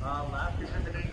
Last year,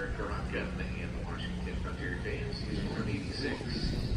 For Karanka the Washington Frontier James is 186.